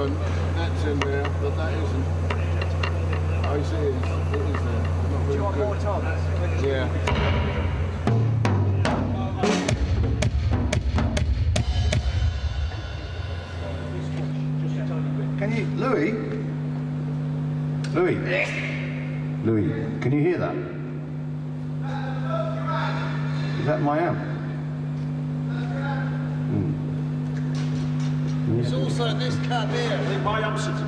it's in there, but that isn't. I see it is, it is there. Not Do you want good. more toms? Yeah. Can you, Louis? Louis? Louis, can you hear that? Is that my amp? It's also this cab here. My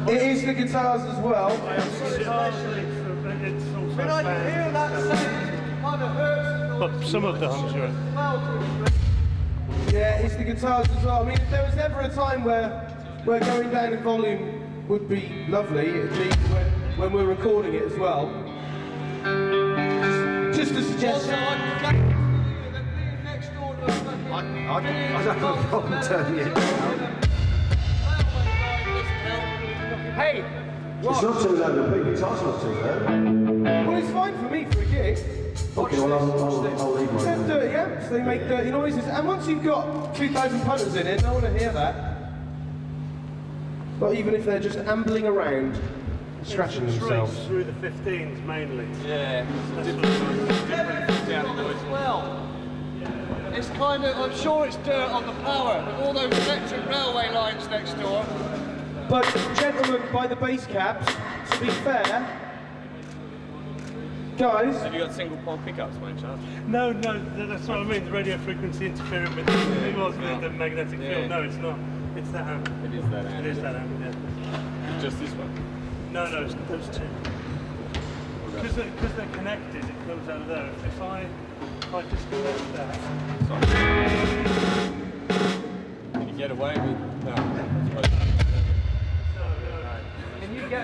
It is the guitars as well. partially, it's also When I hear that sound, kind of hurts. But some of the hums are Yeah, it's the guitars as well. I mean, if there was ever a time where where going down in volume would be lovely, it'd be when, when we're recording it as well. Just, just a Also, suggestion. I'm glad that being next door to a I, I, I don't have a problem turning it down. Hey, It's not too loud, the big guitar's not too loud. well, it's fine for me for a gig. Okay, well, I'll, I'll, I'll leave They have mine. dirty amps, they make dirty noises. And once you've got 2,000 punters in it, no one will hear that. Not even if they're just ambling around, scratching themselves. through the 15s mainly. Yeah, well. It's kind of, I'm sure it's dirt on the power with all those electric railway lines next door. But gentlemen, by the bass caps, to be fair, guys, Have you got single pole pickups by any chance? No, no, that's what I mean. The radio frequency interfering with the, it was with the magnetic Yeah. field. No, it's not. It's that amp. It is that amp. It is that amp. Yeah. Just this one. No, no, it's those two. Because they're, 'cause they're connected, it comes out of there. If, if I if I disconnect that, Can you get away with? No.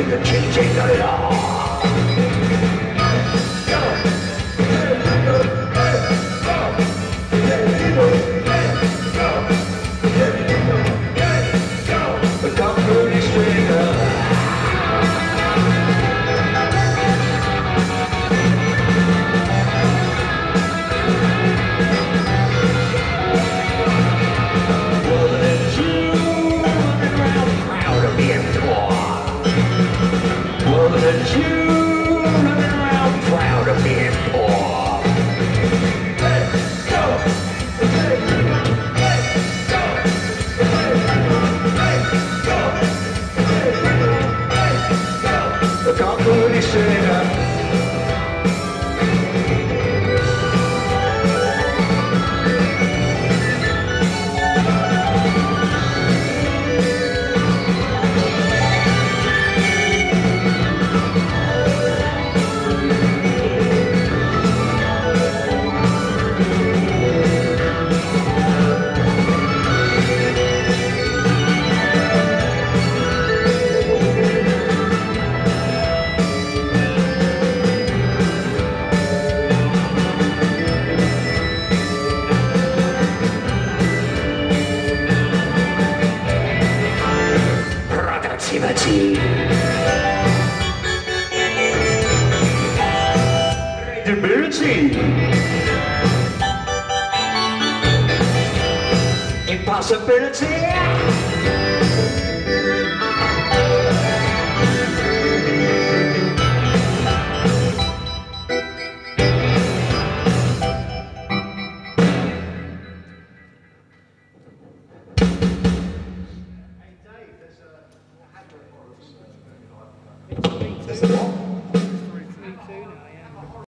in the changing the law. Then you Impossibility.